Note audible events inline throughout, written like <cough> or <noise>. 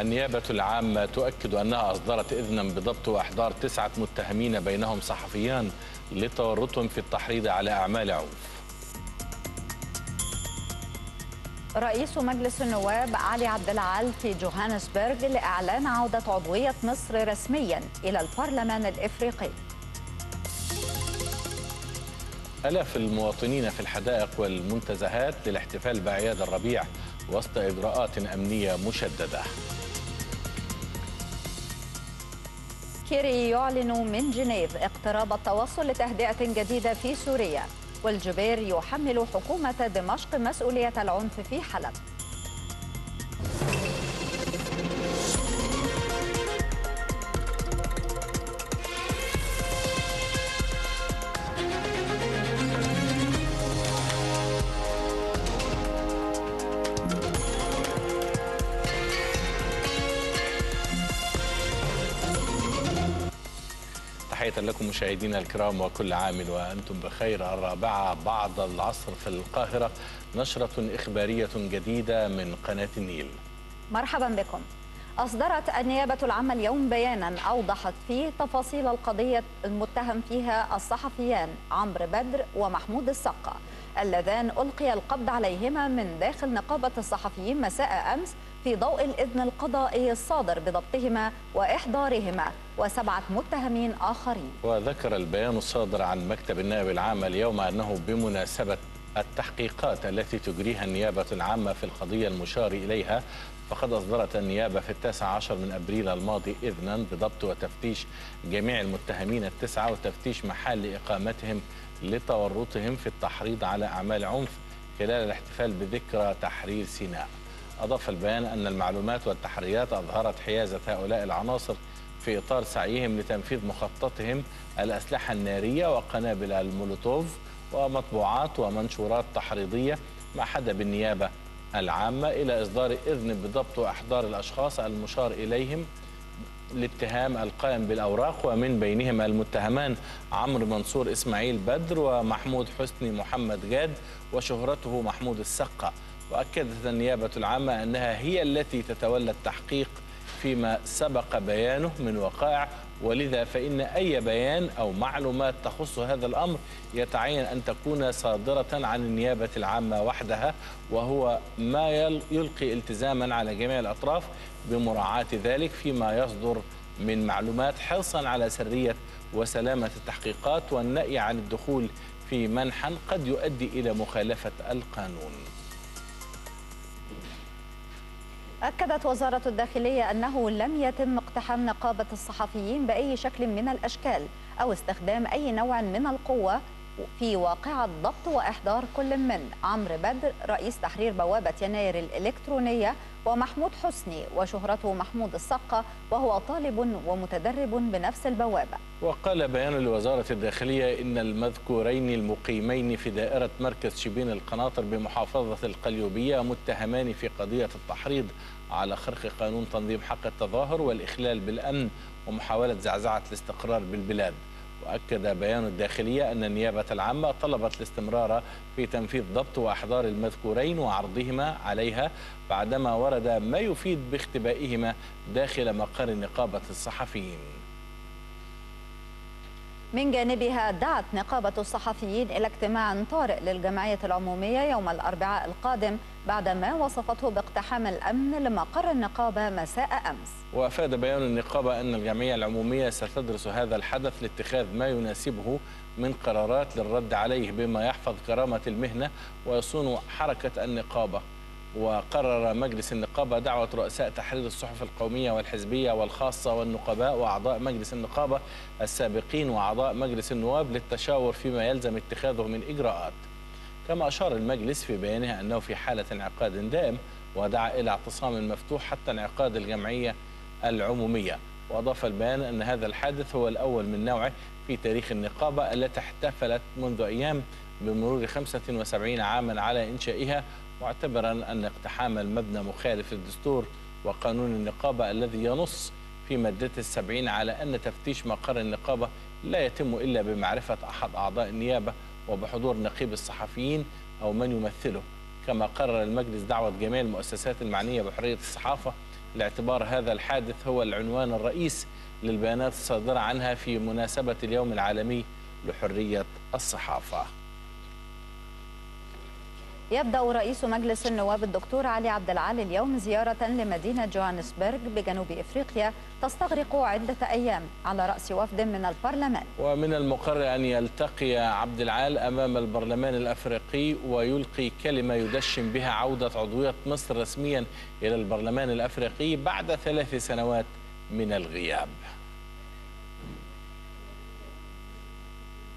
النيابة العامة تؤكد أنها أصدرت إذنا بضبط وإحضار تسعة متهمين بينهم صحفيان لتورطهم في التحريض على أعمال عنف رئيس مجلس النواب علي عبد العال في جوهانسبرغ لإعلان عودة عضوية مصر رسميا إلى البرلمان الإفريقي. ألاف المواطنين في الحدائق والمنتزهات للاحتفال بأعياد الربيع وسط إجراءات أمنية مشددة. كيري يعلن من جنيف اقتراب التوصل لتهدئة جديدة في سوريا والجبير يحمل حكومة دمشق مسؤولية العنف في حلب. لكم مشاهدينا الكرام وكل عام وأنتم بخير. الرابعة بعد العصر في القاهرة نشرة إخبارية جديدة من قناة النيل. مرحبا بكم. أصدرت النيابة العامة اليوم بيانا أوضحت فيه تفاصيل القضية المتهم فيها الصحفيان عمرو بدر ومحمود السقا اللذان ألقي القبض عليهما من داخل نقابة الصحفيين مساء أمس في ضوء الإذن القضائي الصادر بضبطهما وإحضارهما وسبعة متهمين آخرين. وذكر البيان الصادر عن مكتب النائب العام اليوم أنه بمناسبة التحقيقات التي تجريها النيابة العامة في القضية المشار إليها فقد أصدرت النيابة في التاسع عشر من أبريل الماضي إذنا بضبط وتفتيش جميع المتهمين التسعة وتفتيش محل إقامتهم لتورطهم في التحريض على أعمال عنف خلال الاحتفال بذكرى تحرير سيناء. أضاف البيان أن المعلومات والتحريات أظهرت حيازة هؤلاء العناصر في إطار سعيهم لتنفيذ مخططهم الأسلحة النارية وقنابل المولوتوف ومطبوعات ومنشورات تحريضية ما حدا بالنيابة العامة إلى إصدار إذن بضبط وإحضار الأشخاص المشار إليهم الاتهام القائم بالأوراق ومن بينهم المتهمان عمرو منصور إسماعيل بدر ومحمود حسني محمد جاد وشهرته محمود السقا. وأكدت النيابة العامة أنها هي التي تتولى التحقيق فيما سبق بيانه من وقائع ولذا فإن أي بيان أو معلومات تخص هذا الأمر يتعين أن تكون صادرة عن النيابة العامة وحدها وهو ما يلقي التزاما على جميع الأطراف بمراعاة ذلك فيما يصدر من معلومات حرصا على سرية وسلامة التحقيقات والنأي عن الدخول في منحا قد يؤدي إلى مخالفة القانون. أكدت وزارة الداخلية أنه لم يتم اقتحام نقابة الصحفيين بأي شكل من الأشكال أو استخدام أي نوع من القوة في واقعة ضبط وإحضار كل من عمرو بدر رئيس تحرير بوابة يناير الإلكترونية ومحمود حسني وشهرته محمود السقة وهو طالب ومتدرب بنفس البوابة. وقال بيان لوزارة الداخلية إن المذكورين المقيمين في دائرة مركز شبين القناطر بمحافظة القليوبية متهمان في قضية التحريض على خرق قانون تنظيم حق التظاهر والإخلال بالأمن ومحاولة زعزعة الاستقرار بالبلاد. وأكد بيان الداخلية أن النيابة العامة طلبت الاستمرار في تنفيذ ضبط وأحضار المذكورين وعرضهما عليها بعدما ورد ما يفيد باختبائهما داخل مقر نقابة الصحفيين. من جانبها دعت نقابة الصحفيين إلى اجتماع طارئ للجمعية العمومية يوم الأربعاء القادم بعدما وصفته باقتحام الأمن لمقر النقابة مساء أمس. وأفاد بيان النقابة أن الجمعية العمومية ستدرس هذا الحدث لاتخاذ ما يناسبه من قرارات للرد عليه بما يحفظ كرامة المهنة ويصون حركة النقابة. وقرر مجلس النقابة دعوة رؤساء تحرير الصحف القومية والحزبية والخاصة والنقباء وأعضاء مجلس النقابة السابقين وأعضاء مجلس النواب للتشاور فيما يلزم اتخاذه من إجراءات. كما أشار المجلس في بيانه أنه في حالة انعقاد دائم ودعا إلى اعتصام مفتوح حتى انعقاد الجمعية العمومية. وأضاف البيان أن هذا الحادث هو الأول من نوعه في تاريخ النقابة التي احتفلت منذ أيام بمرور 75 عاما على إنشائها معتبرا أن اقتحام المبنى مخالف للدستور وقانون النقابة الذي ينص في مادته السبعين على أن تفتيش مقر النقابة لا يتم إلا بمعرفة أحد أعضاء النيابة وبحضور نقيب الصحفيين أو من يمثله. كما قرر المجلس دعوة جميع المؤسسات المعنية بحرية الصحافة لاعتبار هذا الحادث هو العنوان الرئيس للبيانات الصادرة عنها في مناسبة اليوم العالمي لحرية الصحافة. يبدأ رئيس مجلس النواب الدكتور علي عبد العال اليوم زيارة لمدينة جوهانسبرغ بجنوب إفريقيا تستغرق عدة أيام على رأس وفد من البرلمان. ومن المقرر أن يلتقي عبد العال أمام البرلمان الأفريقي ويلقي كلمة يدشن بها عودة عضوية مصر رسميا إلى البرلمان الأفريقي بعد ثلاث سنوات من الغياب.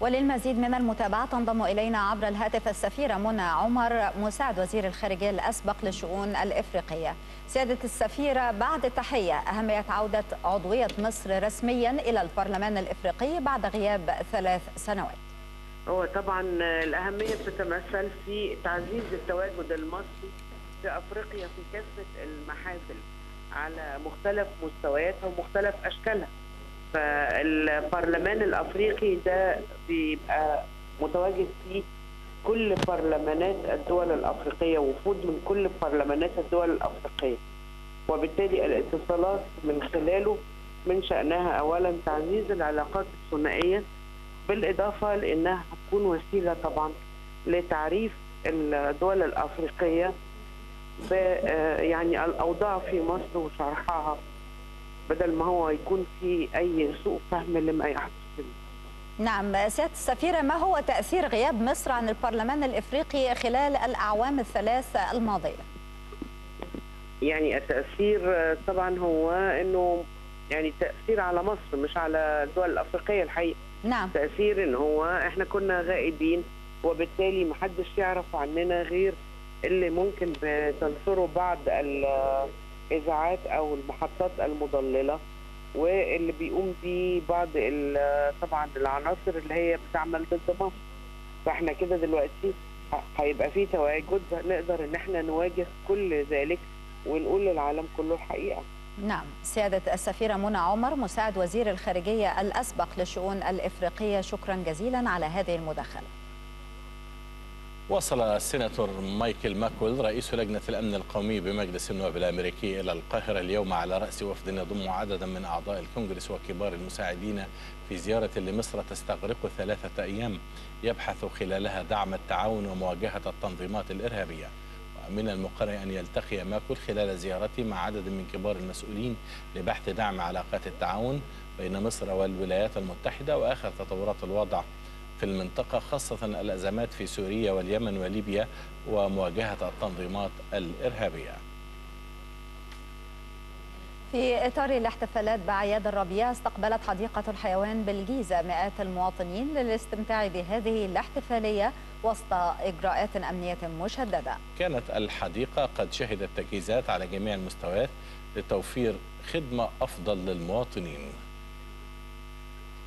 وللمزيد من المتابعة تنضم إلينا عبر الهاتف السفيرة منى عمر مساعد وزير الخارجية الأسبق للشؤون الإفريقية. سيادة السفيرة بعد التحية أهمية عودة عضوية مصر رسميا إلى البرلمان الإفريقي بعد غياب ثلاث سنوات. هو طبعا الأهمية بتتمثل في تعزيز التواجد المصري في أفريقيا في كافة المحافل على مختلف مستوياتها ومختلف أشكالها. فالبرلمان الأفريقي ده بيبقى متواجد فيه كل برلمانات الدول الأفريقية وفود من كل برلمانات الدول الأفريقية. وبالتالي الاتصالات من خلاله من شأنها اولا تعزيز العلاقات الثنائية بالإضافة لأنها هتكون وسيلة طبعا لتعريف الدول الأفريقية ب يعني الأوضاع في مصر وشرحها. بدل ما هو يكون في أي سوء فهم لما يحدث نعم سيادة السفيرة ما هو تأثير غياب مصر عن البرلمان الإفريقي خلال الأعوام الثلاث الماضية؟ يعني التأثير طبعا هو أنه يعني تأثير على مصر مش على الدول الأفريقية الحقيقة. نعم. تأثير أن هو إحنا كنا غائبين وبالتالي محدش يعرف عننا غير اللي ممكن بتنشره بعض الاذاعات أو المحطات المضللة واللي بيقوم بيه بعض طبعا العناصر اللي هي بتعمل ضد مصر. فإحنا كده دلوقتي هيبقى في تواجد نقدر إن إحنا نواجه كل ذلك ونقول للعالم كله الحقيقة. نعم. سيادة السفيرة منى عمر مساعد وزير الخارجية الأسبق للشؤون الإفريقية شكرا جزيلا على هذه المداخلة. وصل السيناتور مايكل ماكول رئيس لجنة الأمن القومي بمجلس النواب الأمريكي إلى القاهرة اليوم على رأس وفد يضم عددا من أعضاء الكونغرس وكبار المساعدين في زيارة لمصر تستغرق ثلاثة أيام يبحث خلالها دعم التعاون ومواجهة التنظيمات الإرهابية. ومن المقرر أن يلتقي ماكول خلال زيارته مع عدد من كبار المسؤولين لبحث دعم علاقات التعاون بين مصر والولايات المتحدة وآخر تطورات الوضع. في المنطقة خاصة الأزمات في سوريا واليمن وليبيا ومواجهة التنظيمات الإرهابية. في إطار الاحتفالات بأعياد الربيع استقبلت حديقة الحيوان بالجيزة مئات المواطنين للاستمتاع بهذه الاحتفالية وسط إجراءات أمنية مشددة. كانت الحديقة قد شهدت تجهيزات على جميع المستويات لتوفير خدمة أفضل للمواطنين.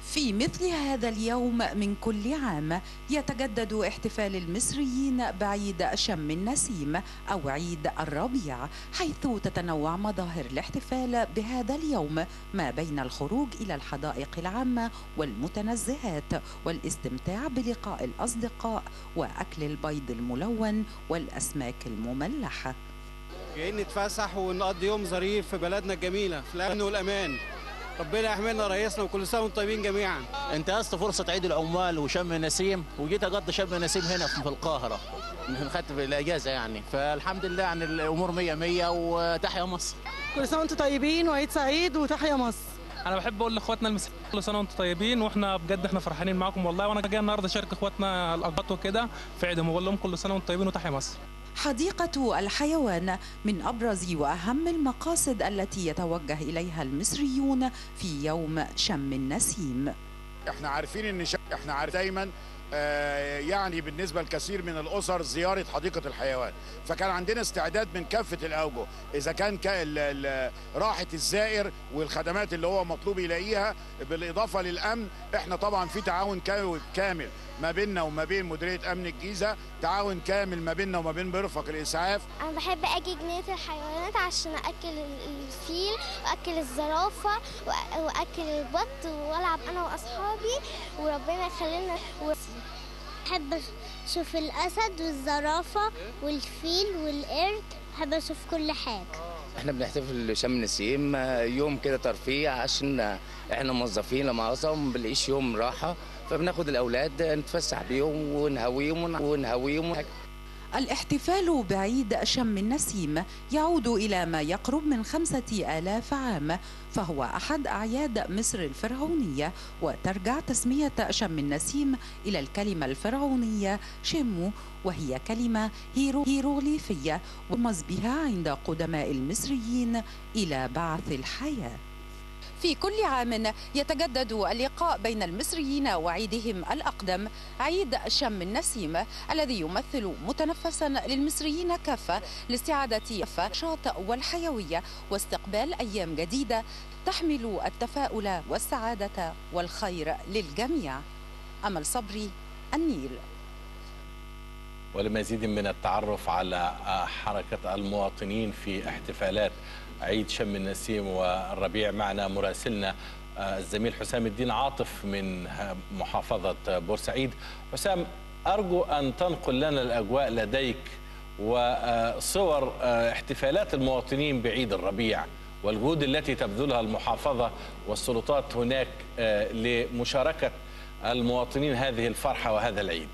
في مثل هذا اليوم من كل عام يتجدد احتفال المصريين بعيد شم النسيم أو عيد الربيع حيث تتنوع مظاهر الاحتفال بهذا اليوم ما بين الخروج إلى الحدائق العامة والمتنزهات والاستمتاع بلقاء الأصدقاء وأكل البيض الملون والأسماك المملحة. جايين نتفسح ونقضي يوم ظريف في بلدنا الجميلة في الأمن والأمان. ربنا يحملنا رئيسنا وكل سنة وأنتم طيبين جميعا. انتهزت فرصة عيد العمال وشم نسيم وجيت اقضي شم نسيم هنا في القاهرة. <laughs> خدت في الأجازة يعني. فالحمد لله عن الأمور 100 100 وتحيا مصر. كل سنة وأنتم طيبين وعيد سعيد وتحيا مصر. أنا بحب أقول لإخواتنا المسلمين كل سنة وأنتم طيبين وإحنا بجد إحنا فرحانين معاكم والله. وأنا جاي النهارده أشارك إخواتنا الأقباط وكده في عيدهم وأقول لهم كل سنة وأنتم طيبين وتحيا مصر. حديقة الحيوان من أبرز وأهم المقاصد التي يتوجه إليها المصريون في يوم شم النسيم. إحنا عارفين إن ش... إحنا عارف دايما آه يعني بالنسبة لكثير من الأسر زيارة حديقة الحيوان. فكان عندنا استعداد من كافة الأوجه. إذا كان راحة الزائر والخدمات اللي هو مطلوب يلاقيها بالإضافة للأمن إحنا طبعا في تعاون كامل. ما بيننا وما بين مديرية أمن الجيزة تعاون كامل ما بيننا وما بين مرفق الإسعاف. أنا بحب أجي جنينة الحيوانات عشان أكل الفيل وأكل الزرافة وأكل البط وألعب أنا وأصحابي وربنا يخلينا بحب أشوف الأسد والزرافة والفيل والقرد بحب أشوف كل حاجة. إحنا بنحتفل بشم النسيم يوم كده ترفيه عشان إحنا موظفين وما بنلاقيش يوم راحة فبناخد الأولاد نتفسح بيهم ونهويهم ون- ونهويهم. الاحتفال بعيد شم النسيم يعود إلى ما يقرب من خمسة آلاف عام فهو أحد أعياد مصر الفرعونية وترجع تسمية شم النسيم إلى الكلمة الفرعونية شمو وهي كلمة هيرو هيروغليفية ورمز بها عند قدماء المصريين إلى بعث الحياة. في كل عام يتجدد اللقاء بين المصريين وعيدهم الأقدم. عيد شم النسيم الذي يمثل متنفسا للمصريين كافة لاستعادة النشاط والحيوية واستقبال أيام جديدة تحمل التفاؤل والسعادة والخير للجميع. أمل صبري النيل. ولمزيد من التعرف على حركة المواطنين في احتفالات عيد شم النسيم والربيع معنا مراسلنا الزميل حسام الدين عاطف من محافظة بورسعيد. حسام أرجو أن تنقل لنا الأجواء لديك وصور احتفالات المواطنين بعيد الربيع والجهود التي تبذلها المحافظة والسلطات هناك لمشاركة المواطنين هذه الفرحة وهذا العيد.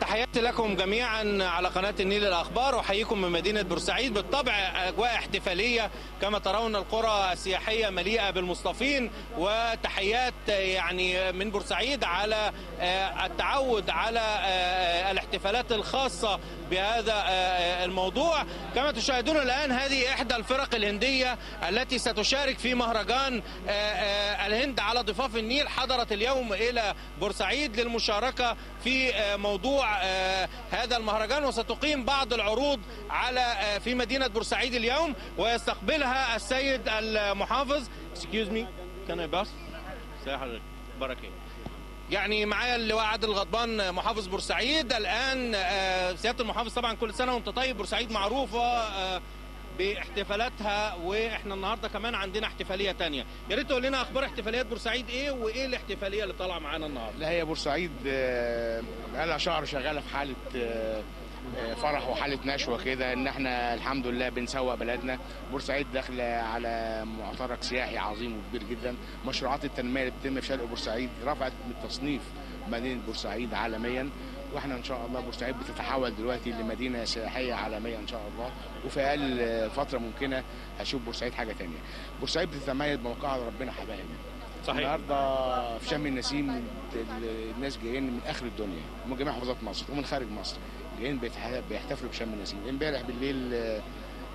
تحياتي لكم جميعا على قناة النيل الأخبار. وحييكم من مدينة بورسعيد بالطبع أجواء احتفالية كما ترون القرى السياحية مليئة بالمصطفين وتحيات يعني من بورسعيد على التعود على الاحتفالات الخاصة بهذا الموضوع. كما تشاهدون الآن هذه إحدى الفرق الهندية التي ستشارك في مهرجان الهند على ضفاف النيل. حضرت اليوم إلى بورسعيد للمشاركة في موضوع هذا المهرجان وستقيم بعض العروض على في مدينة بورسعيد اليوم ويستقبلها السيد المحافظ. يعني معايا اللواء عادل الغضبان محافظ بورسعيد. الآن سيادة المحافظ طبعا كل سنة وأنت طيب. بورسعيد معروفة باحتفالاتها وإحنا النهارده كمان عندنا احتفالية تانية. يا ريت تقول لنا أخبار احتفاليات بورسعيد إيه وإيه الاحتفالية اللي طالعة معانا النهارده؟ لا هي بورسعيد بقالها شهر شغالة في حالة فرح وحالة نشوة كده إن إحنا الحمد لله بنسوق بلدنا. بورسعيد داخلة على معترك سياحي عظيم وكبير جدا. مشروعات التنمية اللي بتتم في شرق بورسعيد رفعت من تصنيف مدينة بورسعيد عالميا. وإحنا ان شاء الله بورسعيد بتتحول دلوقتي لمدينة سياحية عالمية ان شاء الله. وفي أقل فترة ممكنة هشوف بورسعيد حاجة تانية. بورسعيد بتتميز بموقعها ربنا حبايب صحيح. النهارده في شم النسيم الناس جايين من آخر الدنيا من جميع محافظات مصر ومن خارج مصر. جايين بيحتفلوا بشم النسيم. امبارح بالليل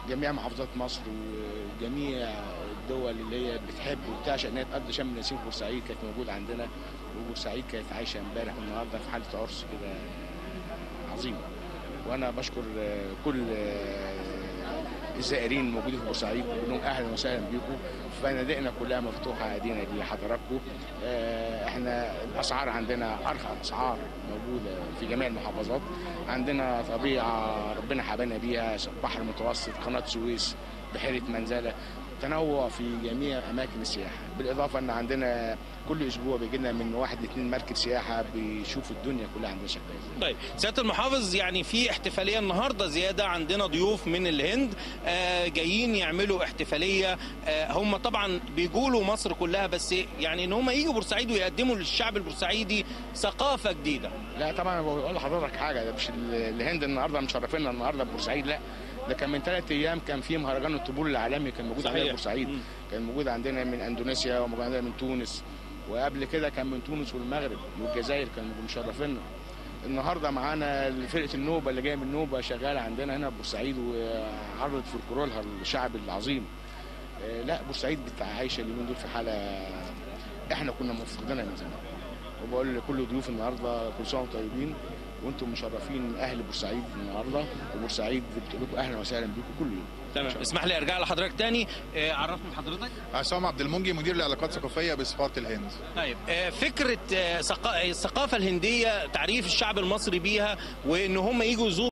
جميع محافظات مصر وجميع الدول اللي هي بتحب وبتعشق إن هي تقضي شم النسيم في بورسعيد كانت موجودة عندنا وبورسعيد كانت عايشة امبارح والنهارده في حالة عرس كده عظيمة. وأنا بشكر كل الزائرين الموجودين في بورسعيد بقول لهم أهلا وسهلا بيكم فنادقنا كلها مفتوحة ايدينا لحضراتكم إحنا الأسعار عندنا ارخص أسعار موجودة في جميع المحافظات. عندنا طبيعة ربنا حبانا بيها بحر متوسط قناة سويس بحيرة منزلة. تنوع في جميع أماكن السياحة. بالإضافة أن عندنا كل أسبوع بيجي لنا من واحد لاثنين مركب سياحة بيشوف الدنيا كلها عندنا شكلها طيب سيادة المحافظ يعني في احتفالية النهارده زيادة عندنا ضيوف من الهند آه جايين يعملوا احتفالية. آه هم طبعا بيقولوا مصر كلها بس يعني إن هم يجوا بورسعيد ويقدموا للشعب البورسعيدي ثقافة جديدة. لا طبعا بقول لحضرتك حاجة مش الهند النهارده مشرفينا النهارده بورسعيد لا. ده كان من ثلاث أيام كان في مهرجان الطبول العالمي كان موجود عندنا في بورسعيد. كان موجود عندنا من إندونيسيا وموجود عندنا من تونس. وقبل كده كان من تونس والمغرب والجزائر كانوا مشرفينا النهارده معانا فرقة النوبة اللي جاية من النوبة شغالة عندنا هنا في بورسعيد وعرضت فولكلورها الشعب العظيم. لا بورسعيد عايشة اليومين دول في حالة إحنا كنا مفتقدينها من زمان. وبقول لكل ضيوف النهارده كل سنة وأنتم طيبين. وأنتم مشرفين أهل بورسعيد النهارده وبورسعيد بتقول لكم أهلا وسهلا بيكم كل يوم. تمام. اسمح لي أرجع لحضرتك تاني. آه عرفني حضرتك عصام عبد المنجي مدير العلاقات الثقافية بسفاره الهند. طيب آه فكرة آه الثقافة الهندية تعريف الشعب المصري بيها وإن هم يجوا يزوروا